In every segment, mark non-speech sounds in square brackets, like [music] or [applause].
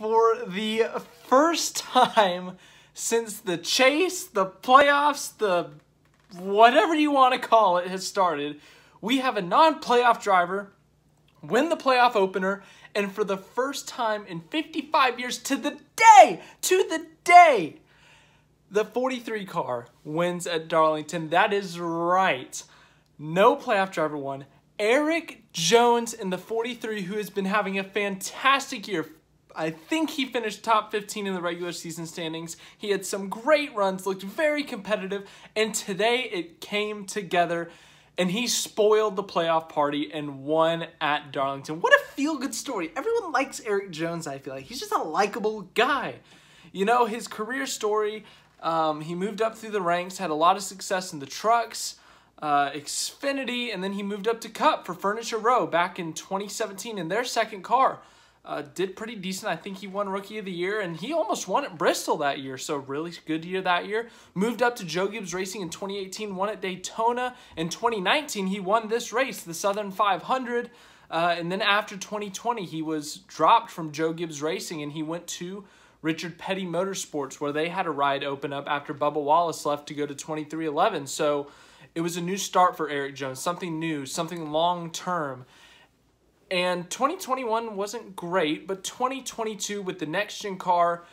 for the first time since the chase, the playoffs, the whatever you want to call it has started, we have a non-playoff driver win the playoff opener and for the first time in 55 years to the day, to the day, the 43 car wins at Darlington. That is right. No playoff driver won. Erik Jones in the 43, who has been having a fantastic year. I think he finished top 15 in the regular season standings. He had some great runs, looked very competitive, and today it came together and he spoiled the playoff party and won at Darlington. What a feel good story. Everyone likes Erik Jones, I feel like. He's just a likable guy. You know, his career story, um, he moved up through the ranks, had a lot of success in the trucks, uh, Xfinity, and then he moved up to Cup for Furniture Row back in 2017 in their second car. Uh, did pretty decent. I think he won Rookie of the Year, and he almost won at Bristol that year. So really good year that year. Moved up to Joe Gibbs Racing in 2018, won at Daytona. In 2019, he won this race, the Southern 500. Uh, and then after 2020, he was dropped from Joe Gibbs Racing, and he went to Richard Petty Motorsports, where they had a ride open up after Bubba Wallace left to go to 23XI. So it was a new start for Erik Jones, something new, something long term. And 2021 wasn't great, but 2022 with the next gen car,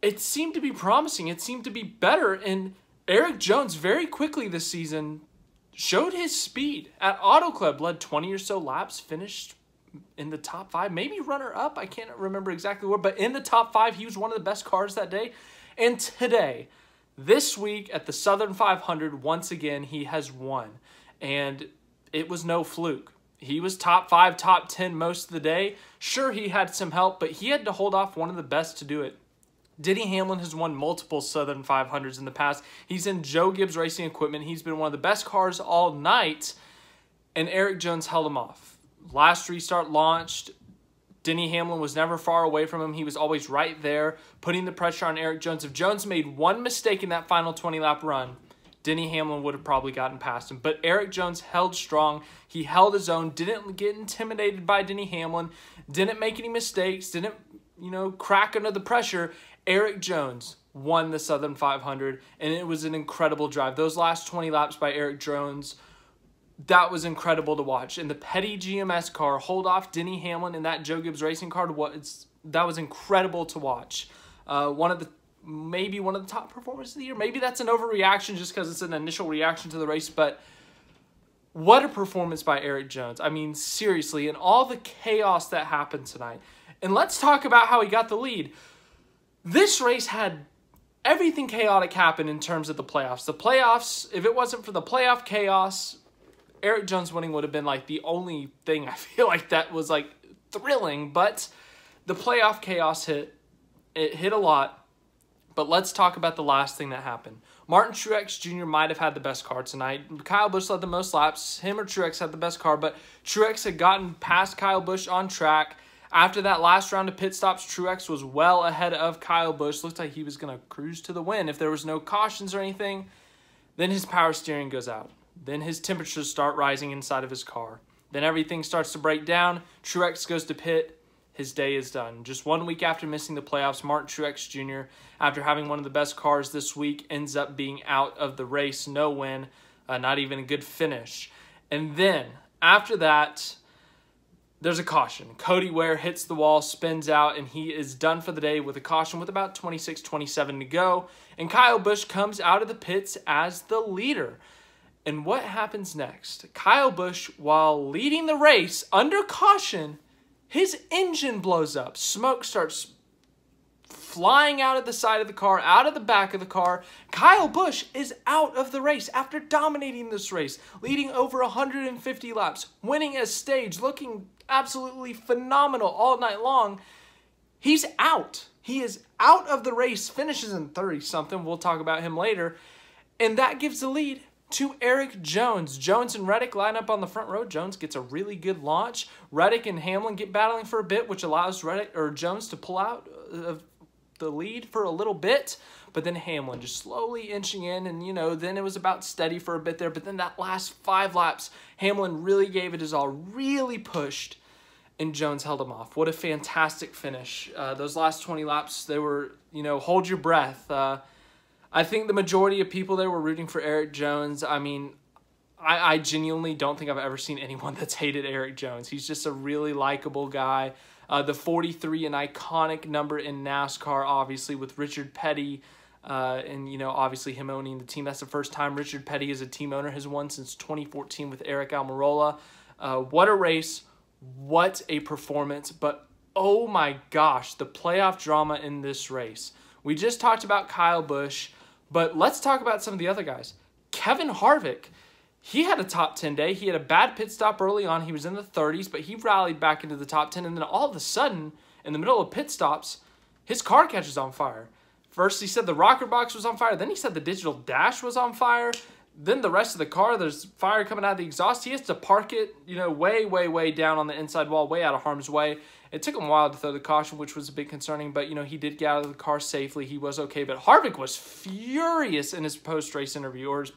it seemed to be promising. It seemed to be better. And Erik Jones very quickly this season showed his speed at Auto Club, led 20 or so laps, finished in the top five, maybe runner up. I can't remember exactly what, but in the top five, he was one of the best cars that day. And today, this week at the Southern 500, once again, he has won. And it was no fluke he was top five, top 10 most of the day. Sure, he had some help, but he had to hold off one of the best to do it. Denny Hamlin has won multiple Southern 500s in the past. He's in Joe Gibbs Racing Equipment. He's been one of the best cars all night, and Erik Jones held him off. Last restart launched. Denny Hamlin was never far away from him. He was always right there, putting the pressure on Erik Jones. If Jones made one mistake in that final 20 lap run, Denny Hamlin would have probably gotten past him. But Erik Jones held strong. He held his own, didn't get intimidated by Denny Hamlin, didn't make any mistakes, didn't, you know, crack under the pressure. Erik Jones won the Southern 500, and it was an incredible drive. Those last 20 laps by Erik Jones, that was incredible to watch. And the Petty GMS car hold off Denny Hamlin in that Joe Gibbs racing car was that was incredible to watch. Uh, one of the maybe one of the top performers of the year. Maybe that's an overreaction just because it's an initial reaction to the race, but what a performance by Erik Jones. I mean, seriously, and all the chaos that happened tonight. And let's talk about how he got the lead. This race had everything chaotic happen in terms of the playoffs. The playoffs, if it wasn't for the playoff chaos, Erik Jones winning would have been like the only thing I [laughs] feel like that was like thrilling, but the playoff chaos hit. It hit a lot but let's talk about the last thing that happened. Martin Truex Jr. might have had the best car tonight. Kyle Busch led the most laps. Him or Truex had the best car, but Truex had gotten past Kyle Busch on track. After that last round of pit stops, Truex was well ahead of Kyle Busch. Looked like he was going to cruise to the win if there was no cautions or anything. Then his power steering goes out. Then his temperatures start rising inside of his car. Then everything starts to break down. Truex goes to pit his day is done. Just one week after missing the playoffs, Martin Truex Jr., after having one of the best cars this week, ends up being out of the race. No win, uh, not even a good finish. And then after that, there's a caution. Cody Ware hits the wall, spins out, and he is done for the day with a caution with about 26 27 to go. And Kyle Busch comes out of the pits as the leader. And what happens next? Kyle Busch, while leading the race under caution, his engine blows up. Smoke starts flying out of the side of the car, out of the back of the car. Kyle Busch is out of the race after dominating this race, leading over 150 laps, winning a stage, looking absolutely phenomenal all night long. He's out. He is out of the race, finishes in 30 something. We'll talk about him later. And that gives the lead to Erik Jones. Jones and Reddick line up on the front row. Jones gets a really good launch. Reddick and Hamlin get battling for a bit, which allows Reddick or Jones to pull out of the lead for a little bit. But then Hamlin just slowly inching in, and you know, then it was about steady for a bit there. But then that last five laps, Hamlin really gave it his all, really pushed. and Jones held him off. What a fantastic finish. Uh, those last 20 laps, they were, you know, hold your breath. Uh, I think the majority of people there were rooting for Erik Jones. I mean, I, I genuinely don't think I've ever seen anyone [laughs] that's hated Erik Jones. He's just a really likable guy. Uh, the 43, an iconic number in NASCAR, obviously, with Richard Petty. Uh, and, you know, obviously him owning the team. That's the first time Richard Petty as a team owner has won since 2014 with Aric Almirola. Uh, what a race. What a performance. But, oh my gosh, the playoff drama in this race. We just talked about Kyle Busch, but let's talk about some of the other guys. Kevin Harvick he had a top 10 day. He had a bad pit stop early on. He was in the 30s, but he rallied back into the top 10. And then all of a sudden, in the middle of pit stops, his car catches on fire. First, he said the rocker box was on fire. Then he said the digital dash was on fire. Then the rest of the car, there's fire coming out of the exhaust. He has to park it, you know, way, way, way down on the inside wall, way out of harm's way. It took him a while to throw the caution, which was a bit concerning, but, you know, he did get out of the car safely. He was okay. But Harvick was furious in his post-race interview, or his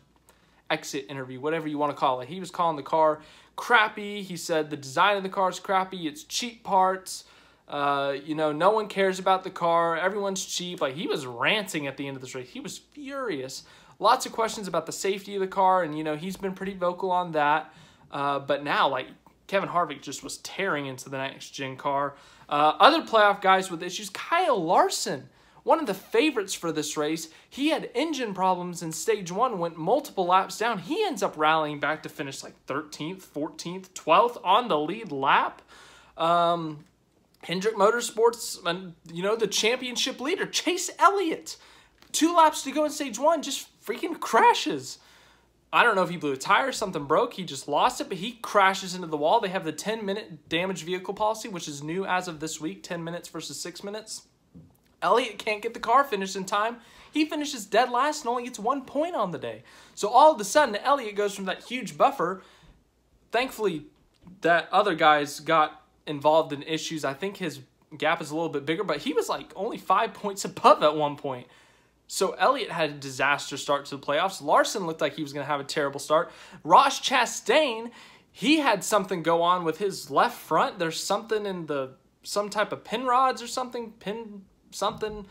exit interview, whatever you want to call it. He was calling the car crappy. He said the design of the car is crappy. It's cheap parts. Uh, you know, no one cares about the car. Everyone's cheap. Like he was ranting at the end of this race. He was furious. Lots of questions about the safety of the car, and you know he's been pretty vocal on that. Uh, but now, like Kevin Harvick just was tearing into the next gen car. Uh, other playoff guys with issues, Kyle Larson one of the favorites for this race. He had engine problems in stage one, went multiple laps down. He ends up rallying back to finish like 13th, 14th, 12th on the lead lap. Um, Hendrick Motorsports, you know, the championship leader, Chase Elliott. Two laps to go in stage one, just freaking crashes. I don't know if he blew a tire, or something broke, he just lost it, but he crashes into the wall. They have the 10 minute damage vehicle policy, which is new as of this week 10 minutes versus 6 minutes. Elliott can't get the car finished in time. He finishes dead last and only gets one point on the day. So all of a sudden, Elliott goes from that huge buffer. Thankfully, that other guy's got involved in issues. I think his gap is a little bit bigger, but he was like only five points above at one point. So Elliott had a disaster start to the playoffs. Larson looked like he was going to have a terrible start. Ross Chastain, he had something go on with his left front. There's something in the some type of pin rods or something, pin something.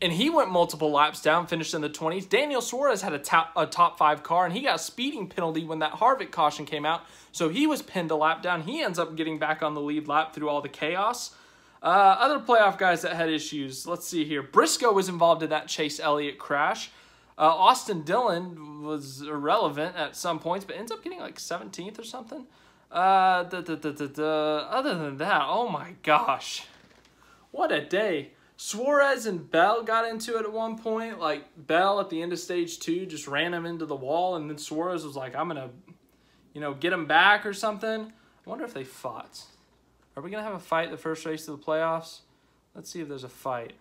And he went multiple laps down, finished in the 20s. Daniel Suarez had a top, a top five car, and he got a speeding penalty when that Harvick caution came out. So he was pinned a lap down. He ends up getting back on the lead lap through all the chaos. Uh, other playoff guys that had issues. Let's see here. Briscoe was involved in that Chase Elliott crash. Uh, Austin Dillon was irrelevant at some points, but ends up getting like 17th or something. Uh, da, da, da, Other than that, oh my gosh. What a day. Suarez and Bell got into it at one point. Like Bell at the end of stage two just ran him into the wall, and then Suarez was like, "I'm gonna, you know, get him back or something." I wonder if they fought. Are we gonna have a fight the first race of the playoffs? Let's see if there's a fight.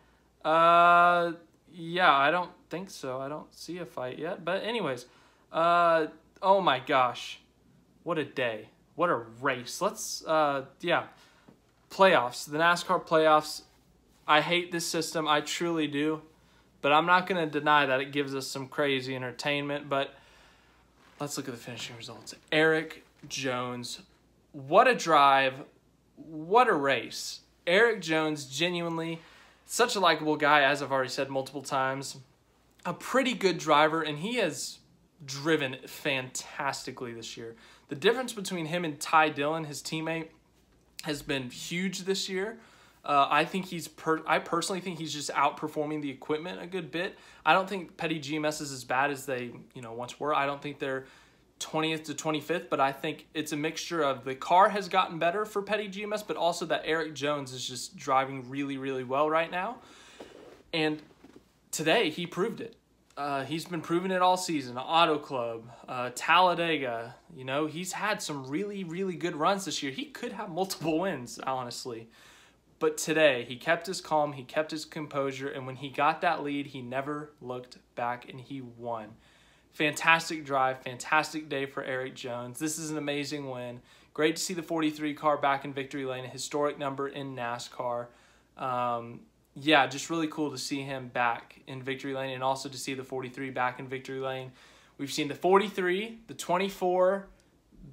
Uh, yeah, I don't think so. I don't see a fight yet. But anyways, uh, oh my gosh, what a day! What a race! Let's, uh, yeah, playoffs. The NASCAR playoffs I hate this system. I truly do. But I'm not going to deny that it gives us some crazy entertainment. But let's look at the finishing results. Erik Jones. What a drive. What a race. Erik Jones, genuinely such a likable guy, as I've already said multiple times. A pretty good driver, and he has driven fantastically this year. The difference between him and Ty Dillon, his teammate, has been huge this year. Uh, I think he's per I personally think he's just outperforming the equipment a good bit. I don't think Petty GMS is as bad as they you know once were. I don't think they're 20th to 25th, but I think it's a mixture of the car has gotten better for Petty GMS, but also that Erik Jones is just driving really really well right now. And today he proved it. Uh, he's been proving it all season. Auto Club, uh, Talladega. You know he's had some really really good runs this year. He could have multiple wins, honestly. But today, he kept his calm, he kept his composure, and when he got that lead, he never looked back and he won. Fantastic drive, fantastic day for Erik Jones. This is an amazing win. Great to see the 43 car back in victory lane, a historic number in NASCAR. Um, yeah, just really cool to see him back in victory lane and also to see the 43 back in victory lane. We've seen the 43, the 24,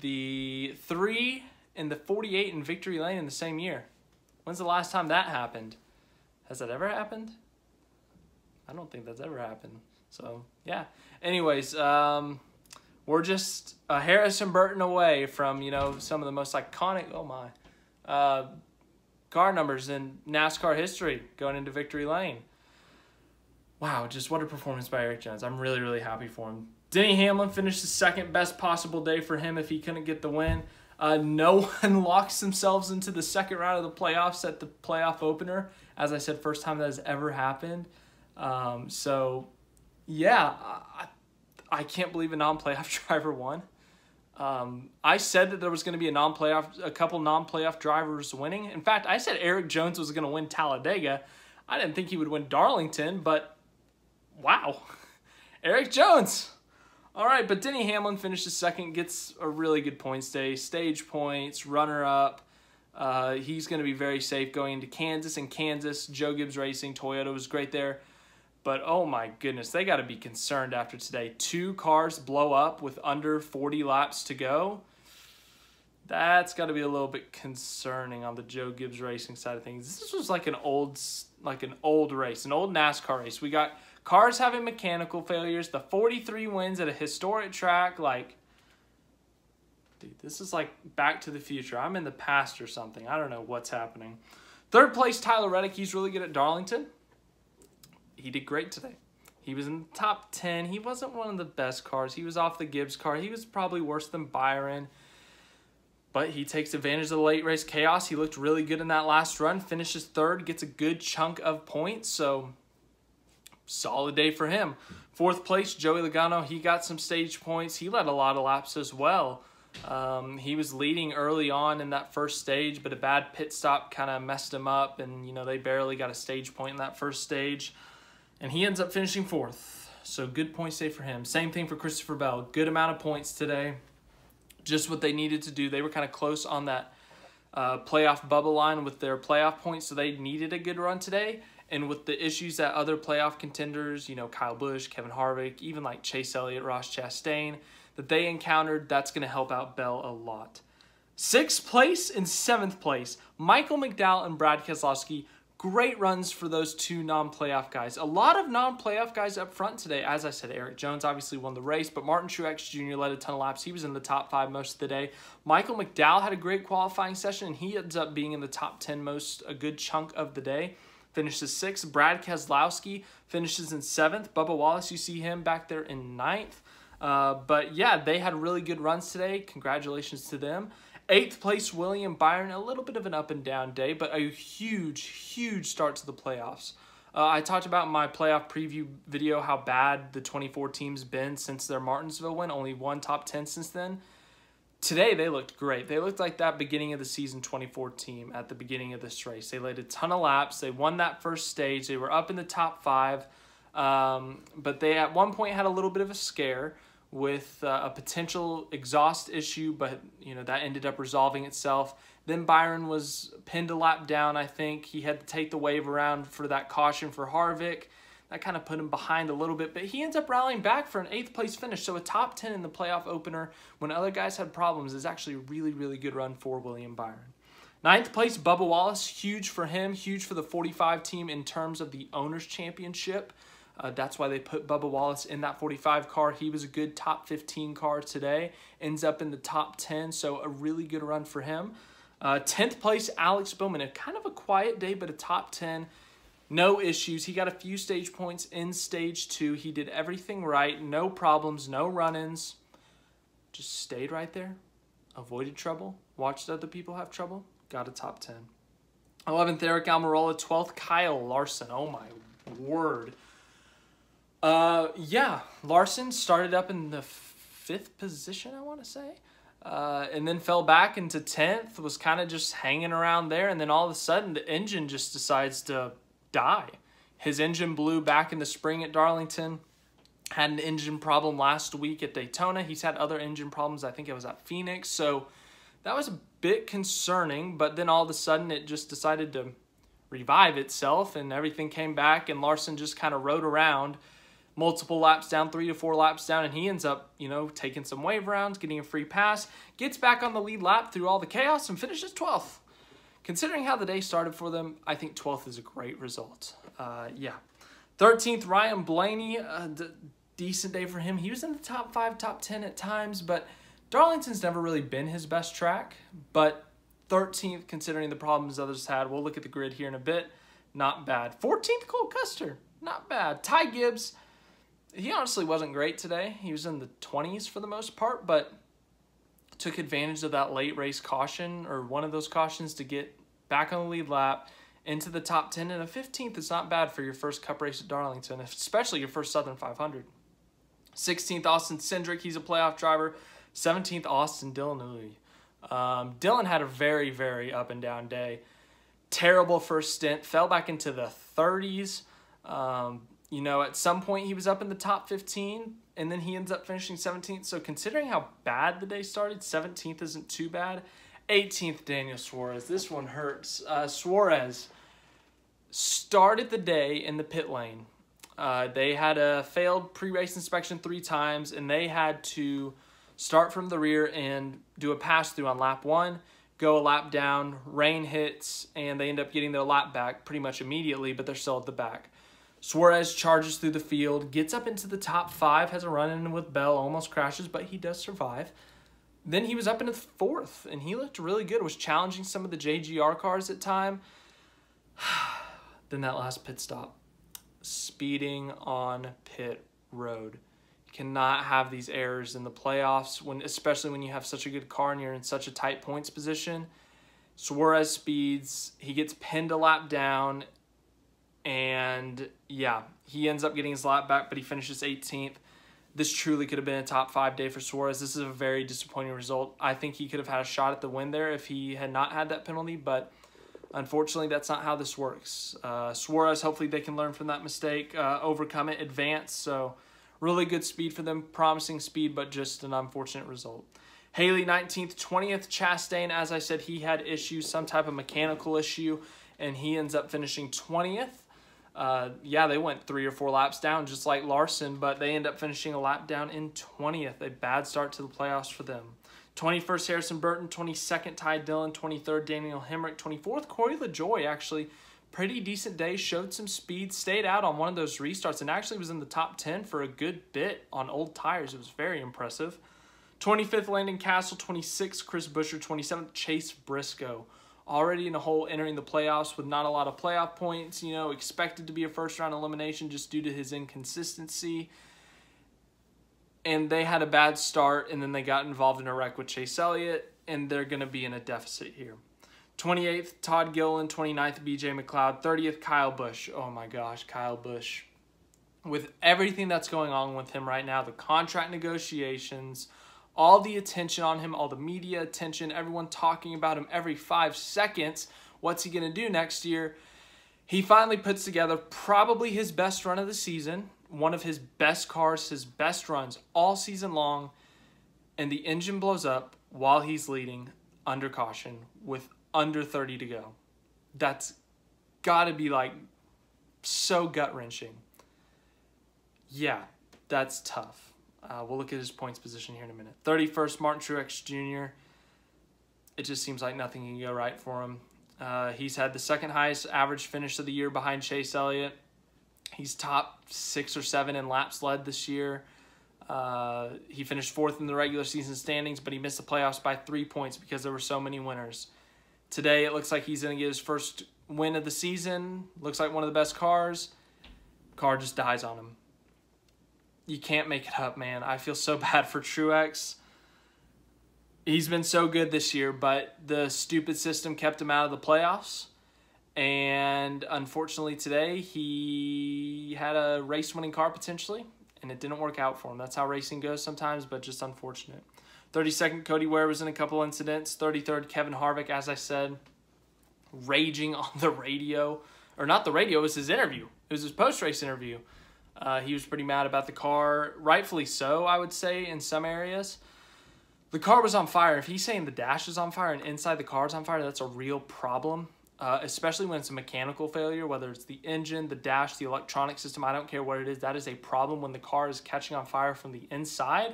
the 3, and the 48 in victory lane in the same year. When's the last time that happened? Has that ever happened? I don't think that's ever happened. So, yeah. Anyways, um, we're just Harrison Burton away from, you know, some of the most iconic, oh my, uh, car numbers in NASCAR history going into victory lane. Wow, just what a performance by Erik Jones. I'm really, really happy for him. Denny Hamlin finished the second best possible day for him if he couldn't get the win. Uh, no [laughs] one locks themselves into the second round of the playoffs at the playoff opener. As I said, first time that has ever happened. Um, so, yeah, I, I can't believe a non-playoff [laughs] driver won. Um, I said that there was going to be a non-playoff, a couple non-playoff drivers winning. In fact, I said Erik Jones was going to win Talladega. I didn't think he would win Darlington, but wow, [laughs] Erik Jones. All right, but Denny Hamlin finishes second, gets a really good points day, stage points, runner up. Uh, he's going to be very safe going into Kansas and Kansas. Joe Gibbs Racing, Toyota was great there. But oh my goodness, they got to be concerned after today. Two cars blow up with under 40 laps to go. That's got to be a little bit concerning on the Joe Gibbs Racing side of things. This was like an old, like an old race, an old NASCAR race. We got cars having mechanical failures. The 43 wins at a historic track. Like, dude, this is like Back to the Future. I'm in the past or something. I don't know what's happening. Third place, Tyler Reddick. He's really good at Darlington he did great today. He was in the top 10. He wasn't one of the best cars. He was off the Gibbs car. He was probably worse than Byron. But he takes advantage of the late race chaos. He looked really good in that last run. Finishes third, gets a good chunk of points. So, solid day for him. Fourth place, Joey Logano. He got some stage points. He led a lot of laps as well. Um, he was leading early on in that first stage, but a bad pit stop kind of messed him up. And, you know, they barely got a stage point in that first stage and he ends up finishing fourth. So good point save for him. Same thing for Christopher Bell. Good amount of points today. Just what they needed to do. They were kind of close on that uh, playoff bubble line with their playoff points, so they needed a good run today. And with the issues that other playoff contenders, you know, Kyle Busch, Kevin Harvick, even like Chase Elliott, Ross Chastain, that they encountered, that's going to help out Bell a lot. Sixth place and seventh place, Michael McDowell and Brad Keselowski Great runs for those two non-playoff guys. A lot of non-playoff guys up front today. As I said, Erik Jones obviously won the race, but Martin Truex Jr. led a ton of laps. He was in the top five most of the day. Michael McDowell had a great qualifying session, and he ends up being in the top 10 most a good chunk of the day. Finishes sixth. Brad Keselowski finishes in seventh. Bubba Wallace, you see him back there in ninth. Uh, but yeah, they had really good runs today. Congratulations to them. Eighth place, William Byron. A little bit of an up and down day, but a huge, huge start to the playoffs. Uh, I talked about my playoff preview video how bad the 24 teams been since their Martinsville win. Only one top 10 since then. Today, they looked great. They looked like that beginning of the season 24 team at the beginning of this race. They laid a ton of laps. They won that first stage. They were up in the top five. Um, but they at one point had a little bit of a scare with uh, a potential exhaust issue, but you know that ended up resolving itself. Then Byron was pinned a lap down. I think he had to take the wave around for that caution for Harvick. That kind of put him behind a little bit, but he ends up rallying back for an eighth place finish. So a top 10 in the playoff opener when other guys had problems is actually a really, really good run for William Byron. Ninth place, Bubba Wallace, huge for him, huge for the 45 team in terms of the Owners' Championship. Uh, that's why they put Bubba Wallace in that 45 car. He was a good top 15 car today. Ends up in the top 10, so a really good run for him. Uh, 10th place, Alex Bowman. A kind of a quiet day, but a top 10. No issues. He got a few stage points in stage two. He did everything right. No problems, no run ins. Just stayed right there. Avoided trouble. Watched other people have trouble. Got a top 10. 11th, Aric Almirola. 12th, Kyle Larson. Oh my word. Uh, yeah, Larson started up in the fifth position, I want to say, uh, and then fell back into tenth. Was kind of just hanging around there, and then all of a sudden the engine just decides to die. His engine blew back in the spring at Darlington. Had an engine problem last week at Daytona. He's had other engine problems. I think it was at Phoenix. So that was a bit concerning. But then all of a sudden it just decided to revive itself, and everything came back. And Larson just kind of rode around multiple laps down, three to four laps down, and he ends up, you know, taking some wave rounds, getting a free pass, gets back on the lead lap through all the chaos, and finishes 12th. Considering how the day started for them, I think 12th is a great result. Uh, yeah. 13th, Ryan Blaney, a decent day for him. He was in the top five, top 10 at times, but Darlington's never really been his best track. But 13th, considering the problems others had, we'll look at the grid here in a bit. Not bad. 14th, Cole Custer. Not bad. Ty Gibbs, he honestly wasn't great today. He was in the 20s for the most part, but took advantage of that late race caution or one of those cautions to get back on the lead lap into the top 10 and a 15th is not bad for your first cup race at Darlington, especially your first Southern 500. 16th, Austin Cindric, he's a playoff driver. 17th, Austin Dillon. Um, Dillon had a very, very up and down day. Terrible first stint, fell back into the 30s. Um, you know, at some point he was up in the top 15, and then he ends up finishing 17th. So considering how bad the day started, 17th isn't too bad. 18th, Daniel Suarez. This one hurts. Uh, Suarez started the day in the pit lane. Uh, they had a failed pre-race inspection three times, and they had to start from the rear and do a pass through on lap one, go a lap down, rain hits, and they end up getting their lap back pretty much immediately, but they're still at the back. Suarez charges through the field, gets up into the top five, has a run in with Bell, almost crashes, but he does survive. Then he was up into fourth, and he looked really good. Was challenging some of the JGR cars at time. [sighs] then that last pit stop, speeding on pit road. You cannot have these errors in the playoffs when, especially when you have such a good car and you're in such a tight points position. Suarez speeds. He gets pinned a lap down and yeah, he ends up getting his lap back, but he finishes 18th. This truly could have been a top five day for Suarez. This is a very disappointing result. I think he could have had a shot at the win there if he had not had that penalty, but unfortunately, that's not how this works. Uh, Suarez, hopefully, they can learn from that mistake, uh, overcome it, advance. So, really good speed for them, promising speed, but just an unfortunate result. Haley, 19th, 20th. Chastain, as I said, he had issues, some type of mechanical issue, and he ends up finishing 20th uh, yeah, they went three or four laps down, just like Larson, but they end up finishing a lap down in 20th. A bad start to the playoffs for them. 21st, Harrison Burton. 22nd, Ty Dillon. 23rd, Daniel Hemric. 24th, Corey LaJoie, actually. Pretty decent day, showed some speed, stayed out on one of those restarts, and actually was in the top 10 for a good bit on old tires. It was very impressive. 25th, Landon Cassill. 26th, Chris Buescher. 27th, Chase Briscoe already in a hole entering the playoffs with not a lot of playoff points, you know, expected to be a first round elimination just due to his inconsistency. And they had a bad start, and then they got involved in a wreck with Chase Elliott, and they're going to be in a deficit here. 28th, Todd Gilliland. 29th, BJ McLeod. 30th, Kyle Busch. Oh my gosh, Kyle Busch. With everything that's going on with him right now, the contract negotiations, all the attention on him, all the media attention, everyone talking about him every five seconds. What's he going to do next year? He finally puts together probably his best run of the season, one of his best cars, his best runs all season long, and the engine blows up while he's leading under caution with under 30 to go. That's got to be like so gut wrenching. Yeah, that's tough. Uh, we'll look at his points position here in a minute. 31st, Martin Truex Jr. It just seems like nothing can go right for him. Uh, he's had the second highest average finish of the year behind Chase Elliott. He's top six or seven in laps led this year. Uh, he finished fourth in the regular season standings, but he missed the playoffs by three points because there were so many winners. Today, it looks like he's going to get his first win of the season. Looks like one of the best cars. Car just dies on him you can't make it up, man. I feel so [laughs] bad for Truex. He's been so good this year, but the stupid system kept him out of the playoffs. And unfortunately, today he had a race winning car potentially, and it didn't work out for him. That's how racing goes sometimes, but just unfortunate. 32nd, Cody Ware was in a couple incidents. 33rd, Kevin Harvick, as I said, raging [laughs] on the radio. Or not the radio, it was his interview. It was his post race interview. Uh, he was pretty mad about the car, rightfully so, I would say, in some areas. The car was on fire. If he's saying the dash is on fire and inside the car is on fire, that's a real problem. uh, especially when it's a mechanical failure, whether it's the engine, the dash, the electronic system, I don't care what it is, that is a problem when the car is catching on fire from the inside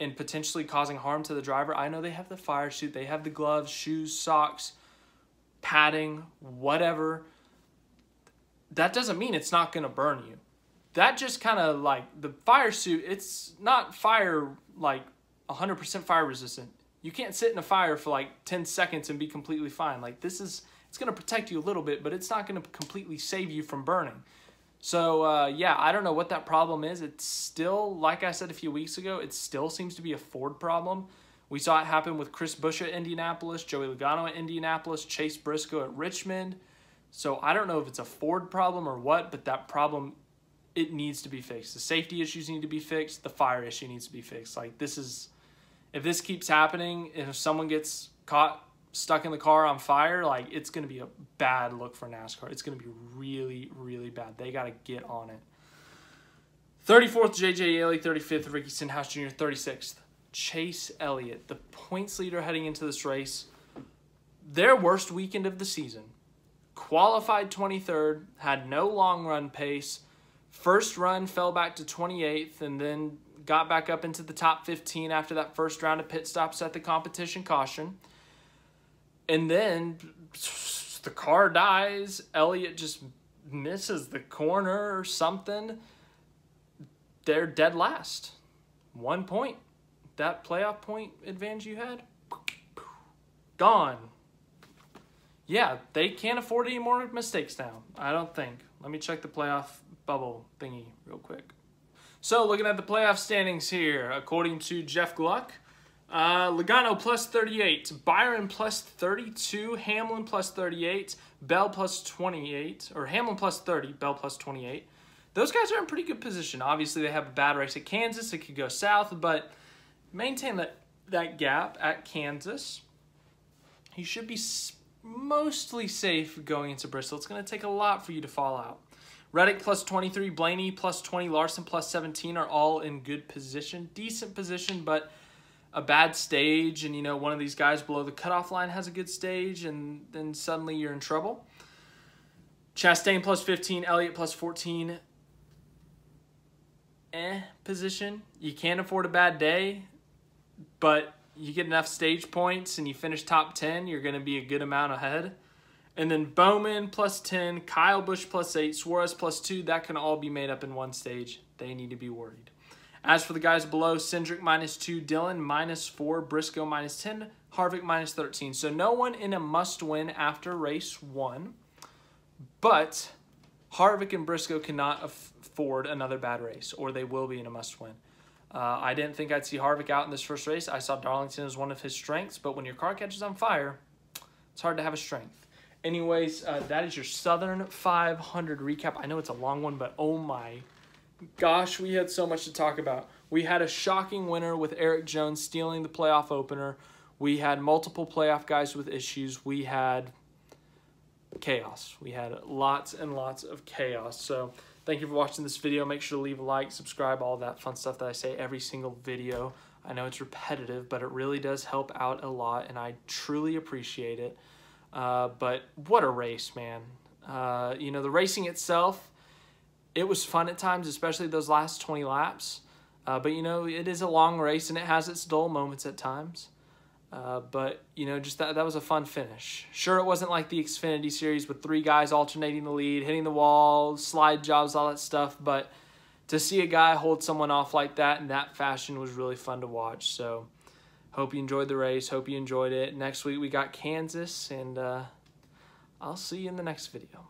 and potentially causing harm to the driver. I know they have the fire suit, they have the gloves, shoes, socks, padding, whatever. That doesn't mean it's not going to burn you. That just kind of like the fire suit, it's not fire like 100% fire resistant. You can't sit in a fire for like 10 seconds and be completely fine. Like this is it's going to protect you a little bit, but it's not going to completely save you from burning. So uh, yeah, I don't know what that problem is. It's still, like I said a few weeks ago, it still seems to be a Ford problem. We saw it happen with Chris Buescher at Indianapolis, Joey Logano at Indianapolis, Chase Briscoe at Richmond. So I don't know if it's a Ford problem or what, but that problem, it needs to be fixed. The safety issues need to be fixed. The fire issue needs to be fixed. Like this is, if this keeps happening, if someone gets caught stuck in the car on fire, like it's going to be a bad look for NASCAR. It's going to be really, really bad. They got to get on it. 34th, J.J. Yeley. 35th, Ricky Stenhouse Jr. 36th, Chase Elliott, the points leader heading into this race. Their worst weekend of the season. Qualified 23rd, had no long run pace. First run fell back to 28th and then got back up into the top 15 after that first round of pit stops at the competition caution. And then the car dies. Elliott just misses the corner or something. They're dead last. One point. That playoff point advantage you had, gone. Yeah, they can't afford any more mistakes now. I don't think. Let me check the playoff bubble thingy real quick. So, looking at the playoff standings here, according to Jeff Gluck, uh, Logano plus 38, Byron plus 32, Hamlin plus 38, Bell plus 28, or Hamlin plus 30, Bell plus 28. Those guys are in pretty good position. Obviously, they have a bad race at Kansas. It could go south, but maintain that, that gap at Kansas. You should be mostly safe going into Bristol. It's going to take a lot for you to fall out. Reddick plus 23, Blaney plus 20, Larson plus 17 are all in good position. Decent position, but a bad stage and you know one of these guys below the cutoff line has a good stage and then suddenly you're in trouble. Chastain plus 15, Elliott plus 14. Eh, position. You can't afford a bad day, but you get enough stage points and you finish top 10, you're going to be a good amount ahead. And then Bowman plus 10, Kyle Busch plus 8, Suarez plus 2, that can all be made up in one stage. They need to be worried. As for the guys below, Cindric minus 2, Dillon minus 4, Briscoe minus 10, Harvick minus 13. So no one in a must-win after race 1, but Harvick and Briscoe cannot afford another bad race, or they will be in a must-win. Uh, I didn't think I'd see Harvick out in this first race. I saw Darlington as one of his strengths, but when your car catches on fire, it's hard to have a strength. Anyways, uh, that is your Southern 500 recap. I know it's a long one, but oh my gosh, we had so much to talk about. We had a shocking winner with Erik Jones stealing the playoff opener. We had multiple playoff guys with issues. We had chaos. We had lots and lots of chaos. So thank you for watching this video. Make sure to leave a like, subscribe, all that fun stuff that I say every single video. I know it's repetitive, but it really does help out a lot, and I truly appreciate it. Uh, but what a race, man. Uh, you know, the racing itself, it was fun at times, especially those last 20 laps. Uh, but, you know, it is a long race and it has its dull moments at times. Uh, but, you know, just that, that was a fun finish. Sure, it wasn't like the Xfinity Series with three guys alternating the lead, hitting the wall, slide jobs, all that stuff. But to see a guy hold someone off like that in that fashion was really fun to watch. So, hope you enjoyed the race. Hope you enjoyed it. Next week we got Kansas, and uh, I'll see you in the next video.